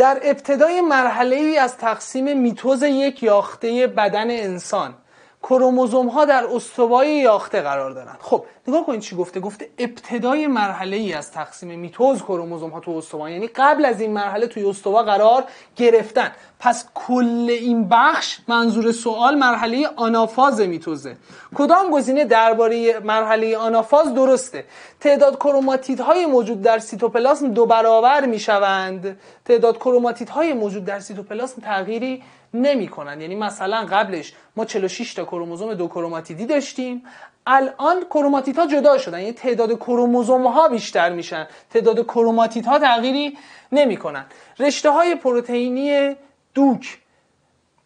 در ابتدای مرحله ای از تقسیم میتوز یک یاخته بدن انسان. کروموزوم ها در استوای یاخته قرار دارن خب نگاه کنید چی گفته. گفته ابتدای مرحله ای از تقسیم میتوز کروموزوم ها تو استوا یعنی قبل از این مرحله توی استوا قرار گرفتن. پس کل این بخش منظور سوال مرحله آنافاز میتوزه. کدام گزینه درباره مرحله آنافاز درسته؟ تعداد کروماتیدهای موجود در سیتوپلاسم دو برابر می‌شوند. تعداد کروماتیدهای موجود در سیتوپلاسم تغییری نمی‌کنن یعنی مثلا قبلش ما 46 تا کروموزوم دو کروماتیدی داشتیم. الان کروماتیت ها جدا شدن. یعنی تعداد کروموزوم ها بیشتر میشن. تعداد کروماتیت ها تغییری نمی‌کنن. رشته های پروتئینی دوک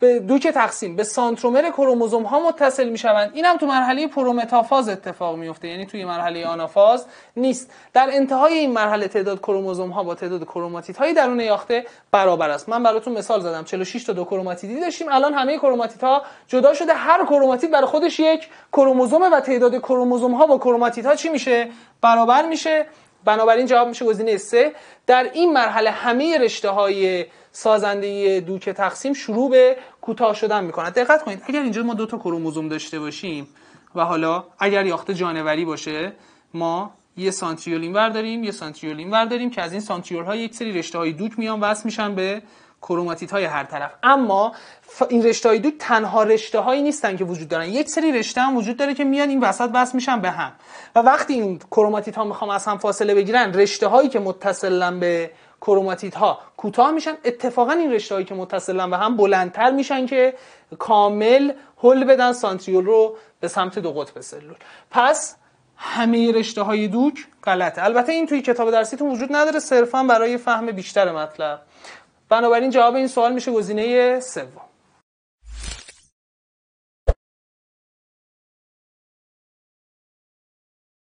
به دوک تقسیم به سانترومر کروموزوم ها متصل می شوند این هم تو مرحله پرومتافاز اتفاق میفته یعنی توی مرحله آنافاز نیست. در انتهای این مرحله تعداد کروموزوم ها با تعداد کروماتیت های درون یاخته برابر است. من براتون مثال زدم 46 تا دو کروماتیدی داشتیم. الان همه کروماتیت ها جدا شده هر کروماتید برای خودش یک کروموزومه و تعداد کروموزوم ها با کروماتیت ها چی میشه؟ برابر میشه. بنابراین جواب میشه گزینه 3 در این مرحله همه رشته های سازنده دوک تقسیم شروع به کوتاه شدن می‌کنه دقت کنید اگر اینجا ما دو تا کروموزوم داشته باشیم و حالا اگر یاخته جانوری باشه ما یه سانتریول این داریم یه سانتریول این داریم که از این سانتریول ها یک سری رشته های دوک میان وصل میشن به کروماتیت های هر طرف. اما این رشته های دوک تنها رشته هایی نیستن که وجود دارن. یک سری رشته هم وجود داره که میان این وسط وصل میشن به هم. و وقتی این کروماتیت ها می‌خوام از هم فاصله بگیرن رشته هایی که متصلن به کروماتیت ها کوتاه میشن. اتفاقا این رشته هایی که متصلن به هم بلندتر میشن که کامل حل بدن سانتریول رو به سمت دو قطب سلول. پس همه رشته های دوک غلطه. البته این توی کتاب درسیتون وجود نداره. صرفا برای فهم بیشتر مطلب. بنابراین جواب این سوال میشه گزینه سوم.